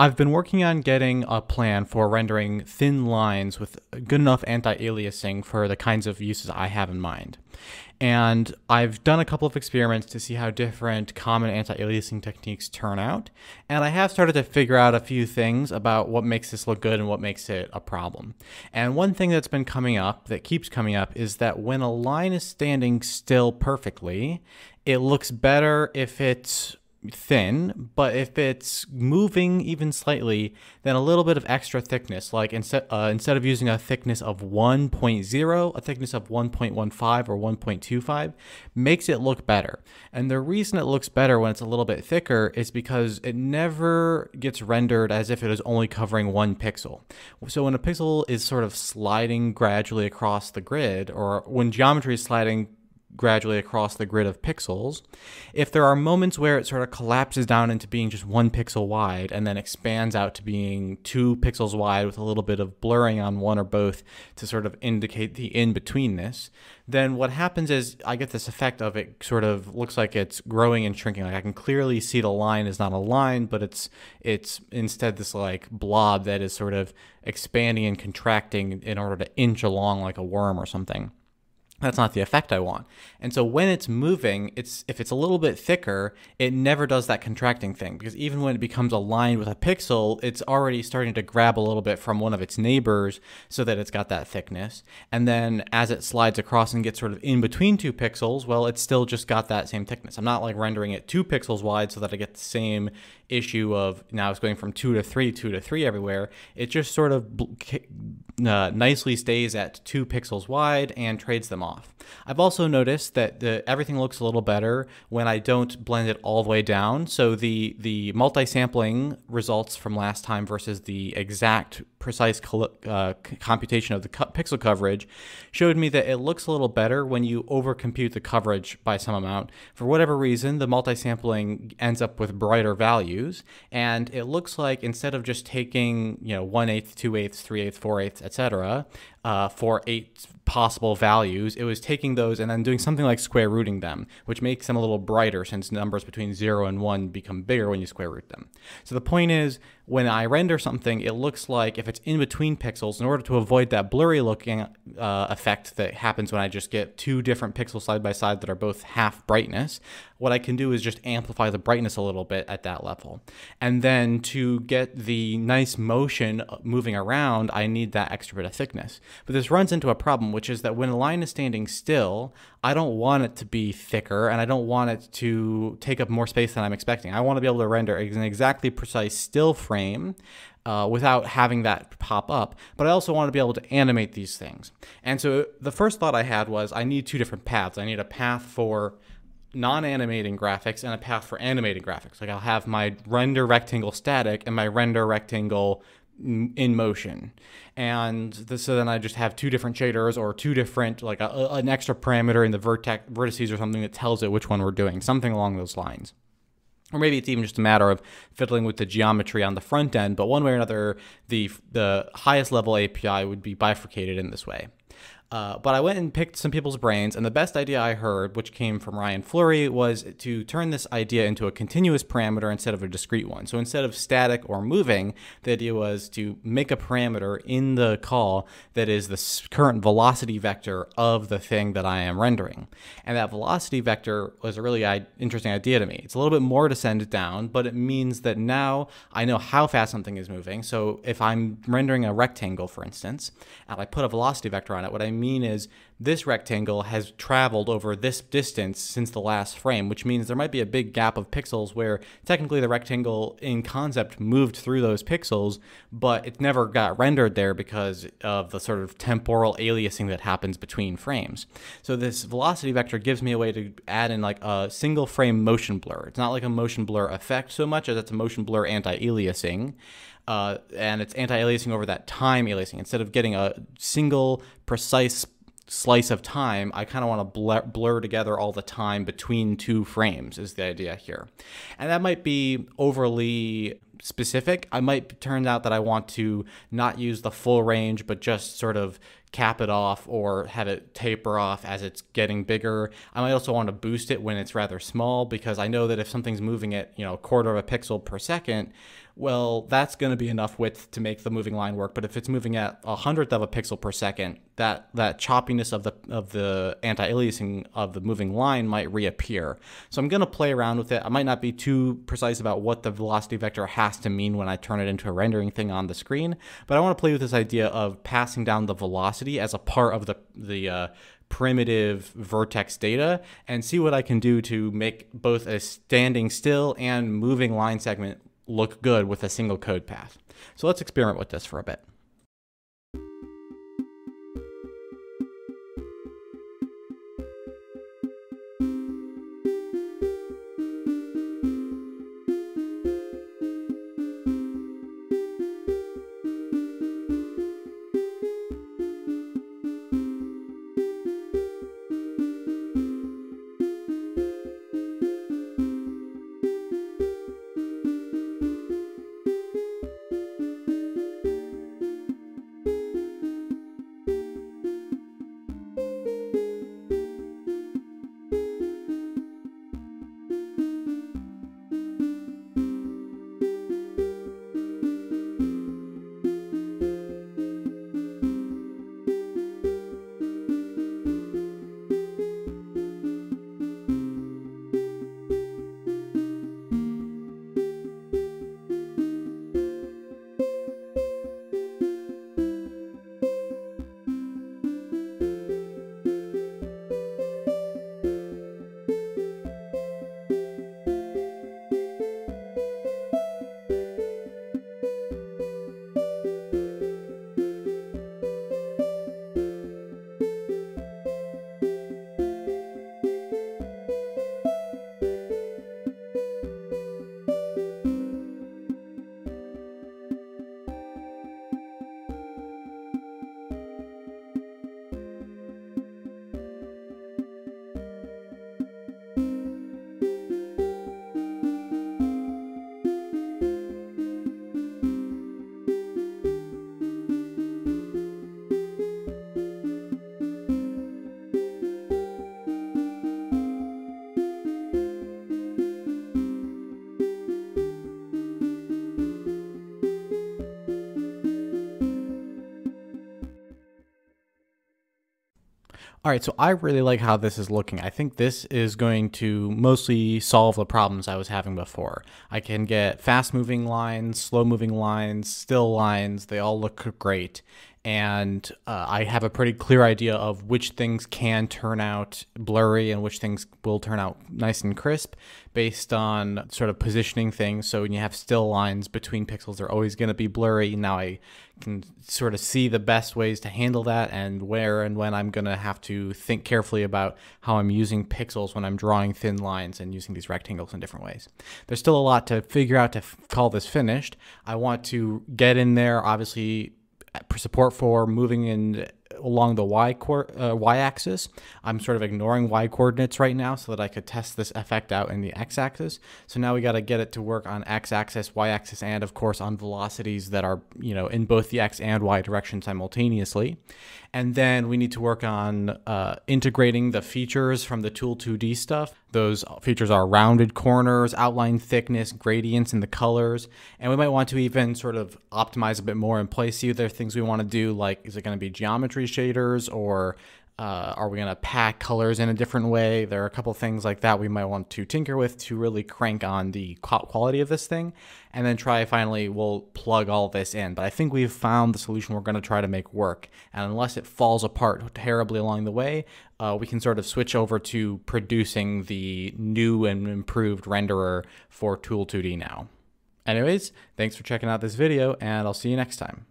I've been working on getting a plan for rendering thin lines with good enough anti-aliasing for the kinds of uses I have in mind. And I've done a couple of experiments to see how different common anti-aliasing techniques turn out. And I have started to figure out a few things about what makes this look good and what makes it a problem. And one thing that's been coming up, that keeps coming up, is that when a line is standing still perfectly, it looks better if it's thin, but if it's moving even slightly, then a little bit of extra thickness, like instead uh, instead of using a thickness of 1.0, a thickness of 1.15 or 1.25 makes it look better. And the reason it looks better when it's a little bit thicker is because it never gets rendered as if it is only covering one pixel. So when a pixel is sort of sliding gradually across the grid, or when geometry is sliding gradually across the grid of pixels. If there are moments where it sort of collapses down into being just one pixel wide and then expands out to being two pixels wide with a little bit of blurring on one or both to sort of indicate the in-betweenness, then what happens is I get this effect of it sort of looks like it's growing and shrinking. Like I can clearly see the line is not a line, but it's it's instead this like blob that is sort of expanding and contracting in order to inch along like a worm or something that's not the effect I want. And so when it's moving, it's if it's a little bit thicker, it never does that contracting thing because even when it becomes aligned with a pixel, it's already starting to grab a little bit from one of its neighbors so that it's got that thickness. And then as it slides across and gets sort of in between two pixels, well, it's still just got that same thickness. I'm not like rendering it two pixels wide so that I get the same issue of now it's going from two to three, two to three everywhere. It just sort of uh, nicely stays at two pixels wide and trades them off. I've also noticed that the, everything looks a little better when I don't blend it all the way down. So the, the multi-sampling results from last time versus the exact precise uh, computation of the pixel coverage showed me that it looks a little better when you overcompute the coverage by some amount. For whatever reason, the multi-sampling ends up with brighter values, and it looks like instead of just taking you know one eighth, two eighths, three eighths, four eighths, etc., uh, for eight possible values, it was taking those and then doing something like square rooting them, which makes them a little brighter since numbers between 0 and 1 become bigger when you square root them. So the point is, when I render something, it looks like if it's in between pixels, in order to avoid that blurry looking uh, effect that happens when I just get two different pixels side by side that are both half brightness, what I can do is just amplify the brightness a little bit at that level. And then to get the nice motion moving around, I need that extra bit of thickness. But this runs into a problem, which is that when a line is standing still, I don't want it to be thicker and I don't want it to take up more space than I'm expecting. I want to be able to render an exactly precise still frame uh, without having that pop up, but I also want to be able to animate these things. And so the first thought I had was I need two different paths. I need a path for non-animating graphics and a path for animating graphics. Like I'll have my render rectangle static and my render rectangle in motion. And this, so then I just have two different shaders or two different, like a, an extra parameter in the vertex, vertices or something that tells it which one we're doing, something along those lines. Or maybe it's even just a matter of fiddling with the geometry on the front end, but one way or another, the, the highest level API would be bifurcated in this way. Uh, but I went and picked some people's brains, and the best idea I heard, which came from Ryan Fleury, was to turn this idea into a continuous parameter instead of a discrete one. So instead of static or moving, the idea was to make a parameter in the call that is the current velocity vector of the thing that I am rendering. And that velocity vector was a really interesting idea to me. It's a little bit more to send it down, but it means that now I know how fast something is moving. So if I'm rendering a rectangle, for instance, and I put a velocity vector on it, what I mean is this rectangle has traveled over this distance since the last frame, which means there might be a big gap of pixels where technically the rectangle in concept moved through those pixels, but it never got rendered there because of the sort of temporal aliasing that happens between frames. So this velocity vector gives me a way to add in like a single frame motion blur. It's not like a motion blur effect so much as it's a motion blur anti-aliasing. Uh, and it's anti-aliasing over that time aliasing. Instead of getting a single precise slice of time, I kind of want to blur, blur together all the time between two frames is the idea here. And that might be overly specific. I might turn out that I want to not use the full range, but just sort of cap it off or have it taper off as it's getting bigger. I might also want to boost it when it's rather small because I know that if something's moving at, you know, a quarter of a pixel per second, well, that's going to be enough width to make the moving line work. But if it's moving at a hundredth of a pixel per second, that that choppiness of the of the anti-aliasing of the moving line might reappear. So I'm going to play around with it. I might not be too precise about what the velocity vector has to mean when I turn it into a rendering thing on the screen, but I want to play with this idea of passing down the velocity as a part of the the uh, primitive vertex data and see what I can do to make both a standing still and moving line segment look good with a single code path. So let's experiment with this for a bit. All right, so I really like how this is looking. I think this is going to mostly solve the problems I was having before. I can get fast moving lines, slow moving lines, still lines, they all look great and uh, I have a pretty clear idea of which things can turn out blurry and which things will turn out nice and crisp based on sort of positioning things. So when you have still lines between pixels, they're always going to be blurry. Now I can sort of see the best ways to handle that and where and when I'm going to have to think carefully about how I'm using pixels when I'm drawing thin lines and using these rectangles in different ways. There's still a lot to figure out to call this finished. I want to get in there, obviously support for moving in along the y uh, y-axis. I'm sort of ignoring y coordinates right now so that I could test this effect out in the x-axis. So now we got to get it to work on x-axis, y-axis, and of course on velocities that are you know in both the x and y direction simultaneously. And then we need to work on uh, integrating the features from the Tool 2D stuff. Those features are rounded corners, outline thickness, gradients in the colors. And we might want to even sort of optimize a bit more and place see are things we want to do, like is it going to be geometry shaders or uh, are we going to pack colors in a different way? There are a couple things like that we might want to tinker with to really crank on the quality of this thing. And then try finally, we'll plug all this in. But I think we've found the solution we're going to try to make work. And unless it falls apart terribly along the way, uh, we can sort of switch over to producing the new and improved renderer for Tool 2D now. Anyways, thanks for checking out this video, and I'll see you next time.